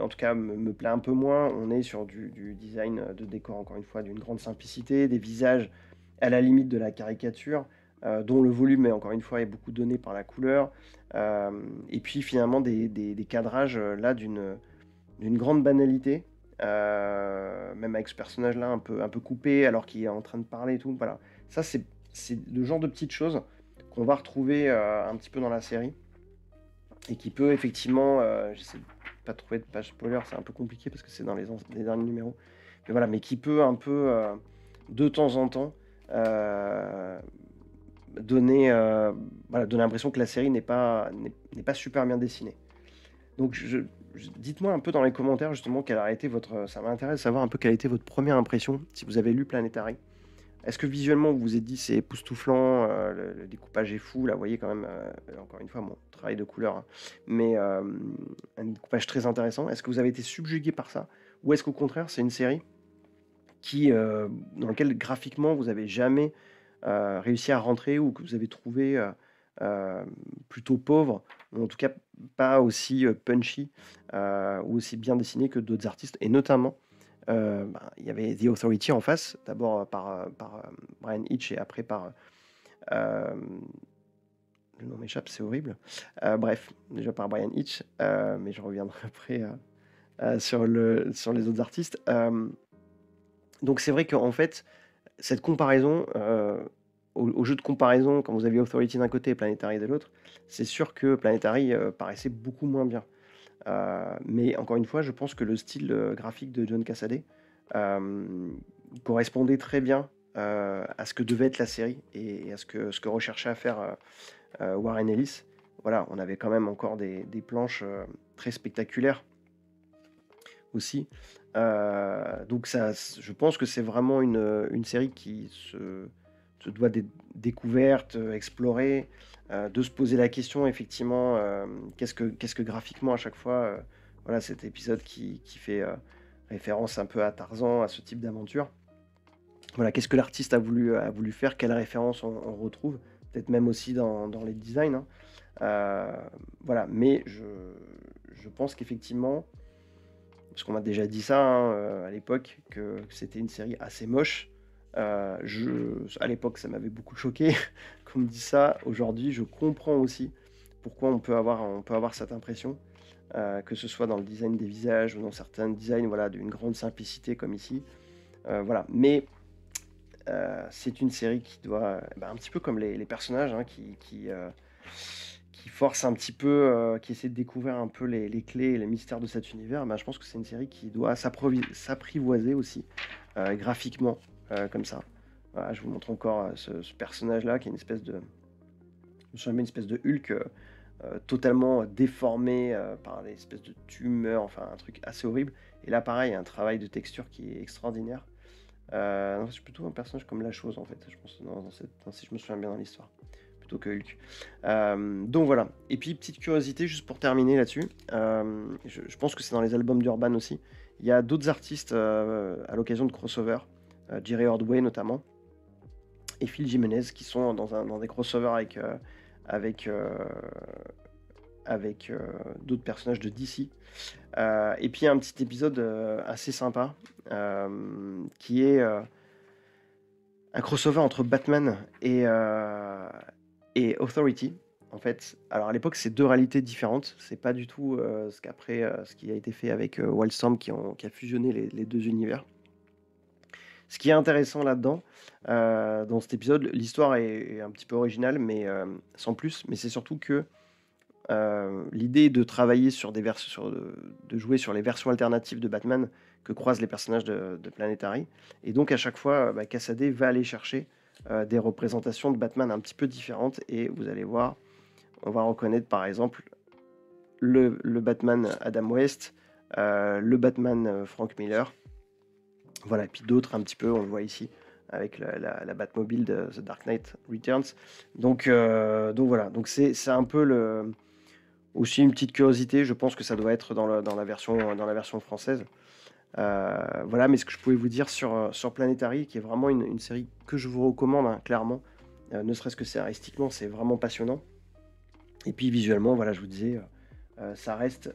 en tout cas, me, plaît un peu moins. On est sur du, design de décor, encore une fois, d'une grande simplicité, des visages à la limite de la caricature, euh, dont le volume, encore une fois, est beaucoup donné par la couleur. Euh, et puis, finalement, des, cadrages, euh, là, d'une grande banalité. même avec ce personnage-là un peu, un peu coupé, alors qu'il est en train de parler et tout. Voilà. Ça, c'est le genre de petites choses qu'on va retrouver un petit peu dans la série et qui peut effectivement, j'essaie pas trouver de page spoiler, c'est un peu compliqué parce que c'est dans les, derniers numéros. Mais voilà, mais qui peut un peu, euh, de temps en temps, euh, donner, euh, voilà, donner l'impression que la série n'est pas, n'est pas super bien dessinée. Donc, je, dites-moi un peu dans les commentaires justement quelle a été votre. Ça m'intéresse de savoir un peu quelle a été votre première impression si vous avez lu Planetary. Est-ce que visuellement vous vous êtes dit c'est époustouflant, euh, le, découpage est fou, là vous voyez quand même, euh, encore une fois, mon travail de couleur, hein, mais euh, un découpage très intéressant. Est-ce que vous avez été subjugué par ça? Ou est-ce qu'au contraire c'est une série dans laquelle graphiquement vous n'avez jamais réussi à rentrer ou que vous avez trouvé plutôt pauvre, ou en tout cas pas aussi punchy ou aussi bien dessiné que d'autres artistes, et notamment euh, bah, il y avait The Authority en face, d'abord euh, par, euh, Brian Hitch et après par. le nom m'échappe, c'est horrible. bref, déjà par Brian Hitch, mais je reviendrai après sur, le, sur les autres artistes. donc c'est vrai qu'en fait, cette comparaison, au, jeu de comparaison, quand vous aviez Authority d'un côté et Planetary de l'autre, c'est sûr que Planetary paraissait beaucoup moins bien. Euh, mais encore une fois, je pense que le style euh, graphique de John Cassaday euh, correspondait très bien à ce que devait être la série et, à ce que, ce que recherchait à faire Warren Ellis. Voilà, on avait quand même encore des, planches très spectaculaires aussi. donc ça, je pense que c'est vraiment une, série qui se doit des découvertes, explorer, euh, de se poser la question effectivement euh, qu'est-ce que qu'est-ce que graphiquement à chaque fois euh, voilà cet épisode qui, qui fait référence un peu à Tarzan à ce type d'aventure voilà qu'est-ce que l'artiste a voulu a voulu faire quelle référence on, retrouve peut-être même aussi dans, dans les designs hein. voilà mais je, je pense qu'effectivement parce qu'on m'a déjà dit ça hein, à l'époque que c'était une série assez moche euh, à l'époque, ça m'avait beaucoup choqué qu'on me dise ça. Aujourd'hui, je comprends aussi pourquoi on peut avoir, cette impression, euh, que ce soit dans le design des visages ou dans certains designs d'une grande simplicité comme ici. Euh. Mais c'est une série qui doit, bah, un petit peu comme les, personnages, hein, qui, qui, force un petit peu, qui essaie de découvrir un peu les, clés et les mystères de cet univers. Bah, je pense que c'est une série qui doit s'apprivoiser aussi graphiquement comme ça. je vous montre encore euh, ce, personnage-là qui est une espèce de. Je me une espèce de Hulk euh, totalement déformé par des espèces de tumeurs, enfin un truc assez horrible. Et là, pareil, un travail de texture qui est extraordinaire. c'est plutôt un personnage comme la chose en fait, je pense, si je me souviens bien dans l'histoire, plutôt que Hulk. donc voilà. Et puis, petite curiosité, juste pour terminer là-dessus, je, pense que c'est dans les albums d'Urban aussi. Il y a d'autres artistes à l'occasion de crossover euh, Jerry Ordway notamment, et Phil Jimenez qui sont dans, un, des crossovers avec, euh, euh, d'autres personnages de DC. et puis un petit épisode assez sympa qui est un crossover entre Batman et, Authority. En fait, alors à l'époque, c'est deux réalités différentes. C'est pas du tout ce qu'après, ce qui a été fait avec Wildstorm qui, a fusionné les deux univers. Ce qui est intéressant là-dedans, euh, dans cet épisode, l'histoire est, un petit peu originale, mais euh, sans plus. Mais c'est surtout que euh, l'idée de travailler sur des versions, de, jouer sur les versions alternatives de Batman que croisent les personnages de, Planetary. Et donc à chaque fois, bah, va aller chercher des représentations de Batman un petit peu différentes et vous allez voir, on va reconnaître par exemple le, Batman Adam West, le Batman Frank Miller, voilà, puis d'autres un petit peu, on le voit ici avec la, la, Batmobile de The Dark Knight Returns. Donc, donc voilà, donc c'est un peu aussi une petite curiosité, je pense que ça doit être dans, la, version, dans la version française. Euh, voilà, mais ce que je pouvais vous dire sur, euh, sur Planetary, qui est vraiment une, série que je vous recommande, hein, clairement, euh, ne serait-ce que scénaristiquement, c'est vraiment passionnant. Et puis visuellement, voilà, je vous disais, ça reste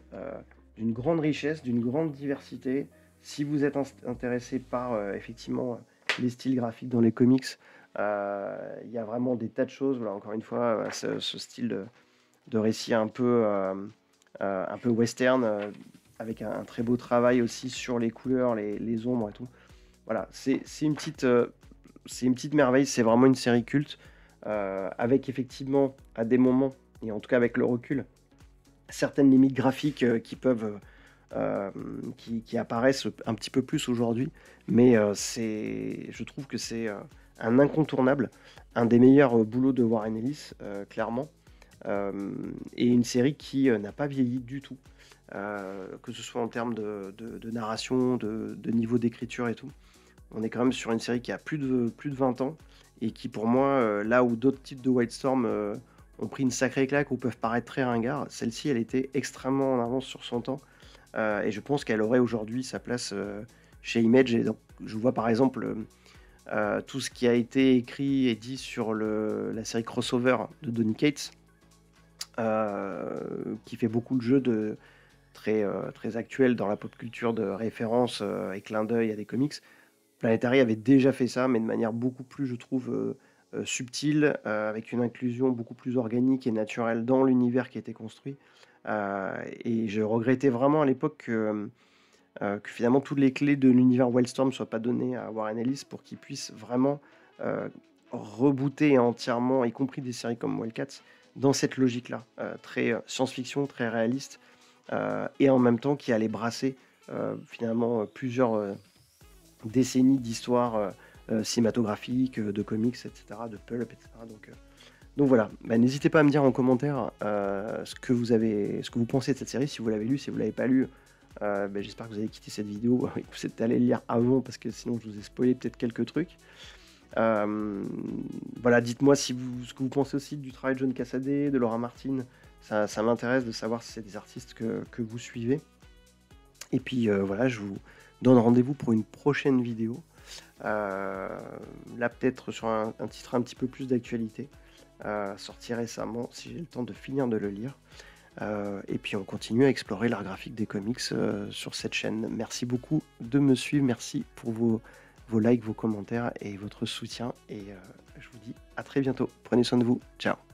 d'une grande richesse, d'une grande diversité. Si vous êtes intéressé par effectivement les styles graphiques dans les comics, il y a vraiment des tas de choses. Voilà, encore une fois, ce, style de, récit un peu, un peu western avec un, très beau travail aussi sur les couleurs, les, ombres et tout. Voilà, c'est une, petite, euh, une petite merveille, c'est vraiment une série culte, euh, avec effectivement, à des moments, et en tout cas avec le recul, certaines limites graphiques euh, qui peuvent... qui, apparaissent un petit peu plus aujourd'hui, mais c'est, je trouve que c'est un incontournable, un des meilleurs boulots de Warren Ellis, clairement, et une série qui n'a pas vieilli du tout. Euh, que ce soit en termes de, narration, de, niveau d'écriture et tout. On est quand même sur une série qui a plus de, plus de 20 ans et qui, pour moi, euh, là où d'autres types de Wildstorm euh, ont pris une sacrée claque ou peuvent paraître très ringards, celle-ci, elle était extrêmement en avance sur son temps. Et je pense qu'elle aurait aujourd'hui sa place chez Image. Je vois par exemple tout ce qui a été écrit et dit sur la série crossover de Donny Cates, qui fait beaucoup de jeux très, euh, très actuel dans la pop culture de référence euh, et clin d'œil à des comics. Planetary avait déjà fait ça, mais de manière beaucoup plus, je trouve, euh, subtile, avec une inclusion beaucoup plus organique et naturelle dans l'univers qui était construit. Et je regrettais vraiment à l'époque que, que, finalement toutes les clés de l'univers Wildstorm ne soient pas données à Warren Ellis pour qu'il puisse vraiment rebooter entièrement, y compris des séries comme Wildcats, dans cette logique-là, très science-fiction, très réaliste, euh, et en même temps qui allait brasser euh, finalement plusieurs euh, décennies d'histoire cinématographique, de comics, etc., de pulp, etc. Donc, donc voilà, bah, n'hésitez pas à me dire en commentaire ce, que vous avez, ce que vous pensez de cette série, si vous l'avez lu, si vous ne l'avez pas lu. Bah, j'espère que vous avez quitté cette vidéo et que vous êtes allé lire avant parce que sinon je vous ai spoilé peut-être quelques trucs. voilà, dites-moi ce que vous pensez aussi du travail de John Cassaday, de Laura Martin, ça, m'intéresse de savoir si c'est des artistes que, vous suivez. Et puis euh, voilà, je vous donne rendez-vous pour une prochaine vidéo. Euh, là, peut-être sur un, titre un petit peu plus d'actualité. Euh, sorti récemment, si j'ai le temps de finir de le lire. et puis on continue à explorer l'art graphique des comics sur cette chaîne. Merci beaucoup de me suivre. Merci pour vos, vos likes, vos commentaires et votre soutien. Et je vous dis à très bientôt. Prenez soin de vous. Ciao.